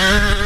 Ah!